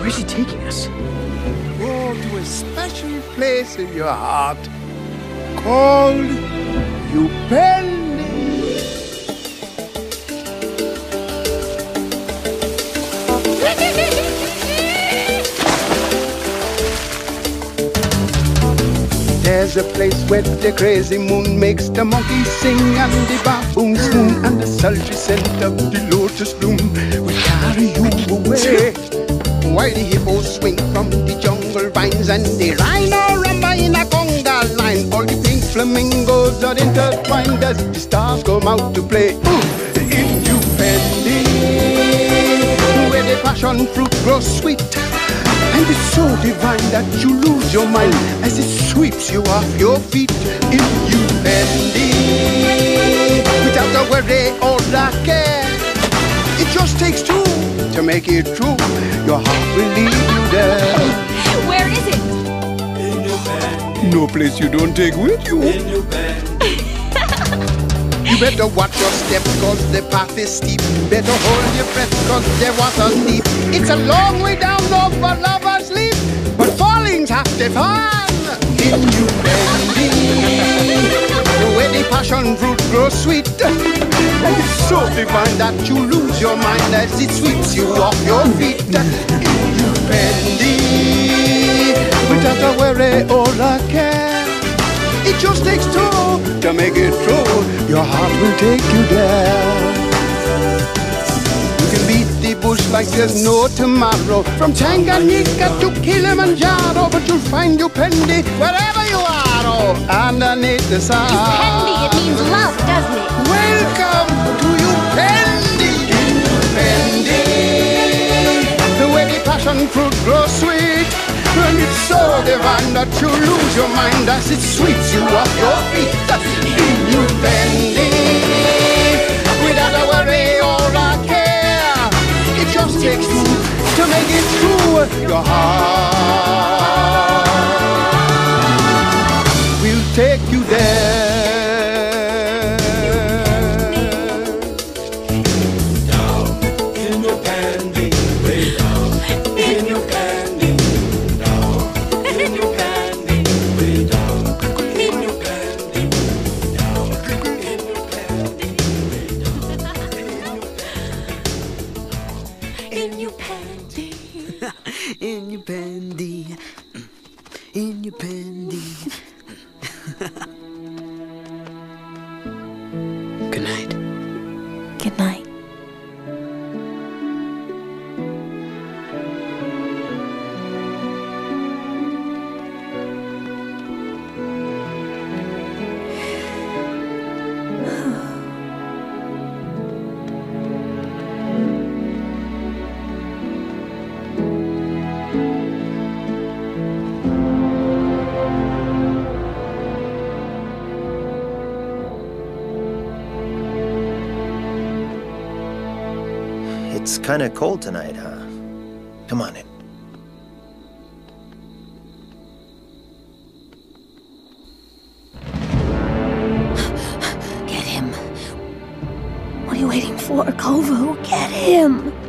Where's he taking us? To a special place in your heart called Upendi. There's a place where the crazy moon makes the monkeys sing and the baboons swoon and the sultry scent of the lotus bloom carry you away. While the hippos swing from the jungle vines and the rhino rumba in a conga line, all the pink flamingos are intertwined as the stars come out to play. Ooh, Upendi, where the passion fruit grows sweet. And it's so divine that you lose your mind as it sweeps you off your feet. If you bend it without a worry or a care, it just takes two to make it true. Your heart will lead you there. Where is it? No place you don't take with you. You better watch your step cause the path is steep. Better hold your breath cause the water's deep. It's a long way down low for lovers leap. But falling's half the fun. In you bendy. Where the passion fruit grows sweet. And it's find that you lose your mind as it sweeps you off your feet. In you bendy. Without a worry or a care. It just takes two to make it true. Your heart will take you there. You can beat the bush like there's no tomorrow. From Tanganyika to Kilimanjaro, but you'll find Upendi wherever you are. Oh, underneath the sun. Upendi, it means love, doesn't it? Welcome divine that you lose your mind as it sweeps you off your feet. In you, Pendy. Without a worry or a care. It just takes two to make it true. Your heart Good night. It's kind of cold tonight, huh? Come on in. Get him. What are you waiting for, Kovu? Get him.